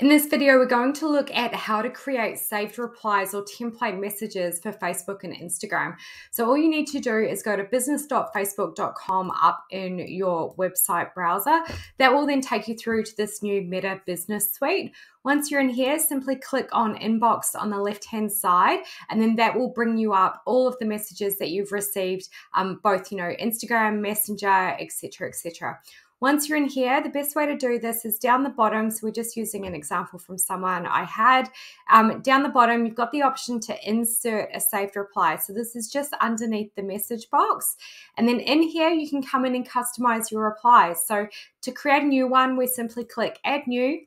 In this video, we're going to look at how to create saved replies or template messages for Facebook and Instagram. So all you need to do is go to business.facebook.com up in your website browser. That will then take you through to this new Meta Business Suite. Once you're in here, simply click on inbox on the left hand side, and then that will bring you up all of the messages that you've received, um, both, you know, Instagram, Messenger, etc., etc. Once you're in here, the best way to do this is down the bottom. So we're just using an example from someone I had. Um, down the bottom, you've got the option to insert a saved reply. So this is just underneath the message box. And then in here, you can come in and customize your replies. So to create a new one, we simply click add new,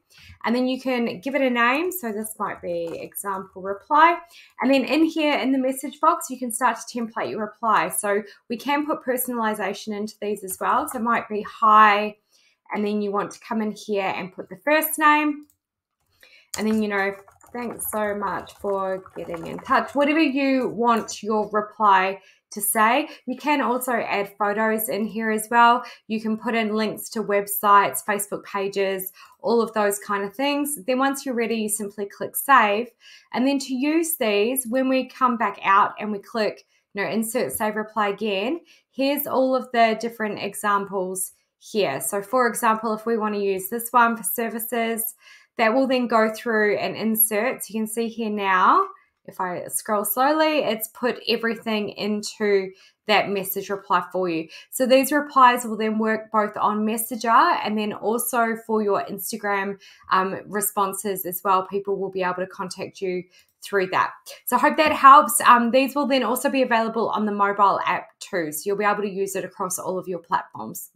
and then you can give it a name. So this might be example reply. And then in here in the message box, you can start to template your reply. So we can put personalization into these as well. So it might be hi, and then you want to come in here and put the first name, and then, you know, thanks so much for getting in touch. Whatever you want your reply to say. You can also add photos in here as well. You can put in links to websites, Facebook pages, all of those kind of things. Then once you're ready, you simply click save. And then to use these, when we come back out and we click, you know, insert save reply again, here's all of the different examples here. So, for example, if we want to use this one for services, that will then go through and insert. So, you can see here now, if I scroll slowly, it's put everything into that message reply for you. So, these replies will then work both on Messenger and then also for your Instagram um, responses as well. People will be able to contact you through that. So I hope that helps. Um, these will then also be available on the mobile app too. So you'll be able to use it across all of your platforms.